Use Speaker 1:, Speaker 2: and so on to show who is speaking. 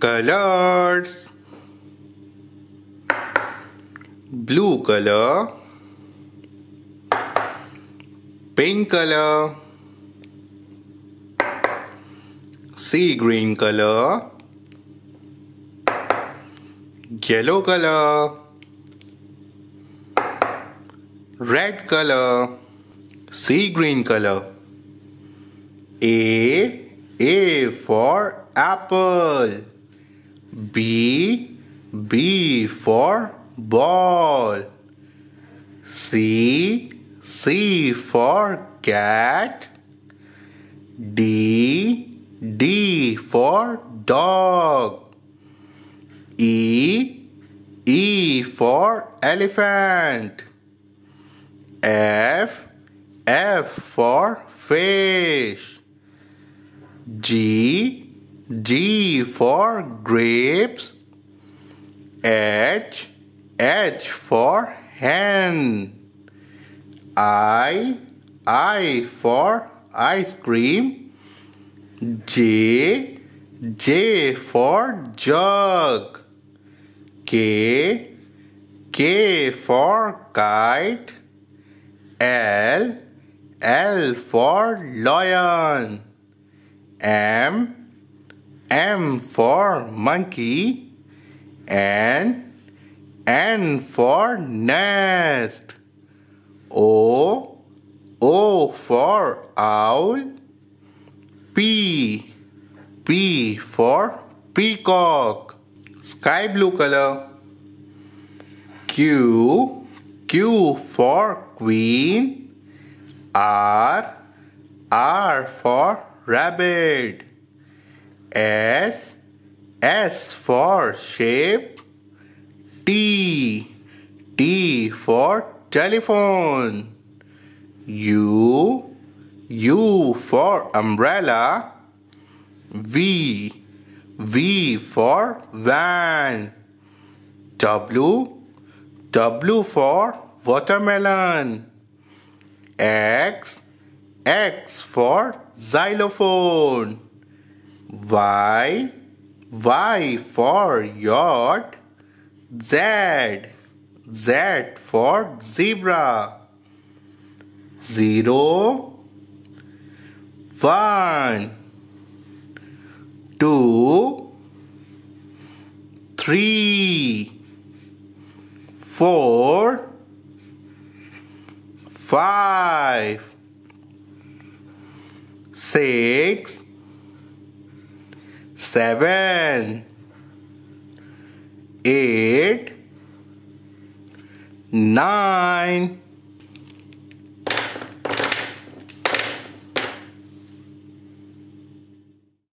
Speaker 1: colors. Blue color. Pink color. Sea green color. Yellow color. Red color. Sea green color. A a for apple B B for ball. C C for cat. D D for dog. E E for elephant. F F for fish. G G for grapes H H for hen I I for ice cream J J for jug K K for kite L L for lion M M for monkey N N for nest. O O for owl. P P for peacock. Sky blue color. Q Q for queen. R R for rabbit S S for shape T T for telephone U U for umbrella V V for van W W for watermelon X X for xylophone Y Y for yacht Z Z for zebra. Zero One. Two Three. Four Five. Six seven, eight, nine,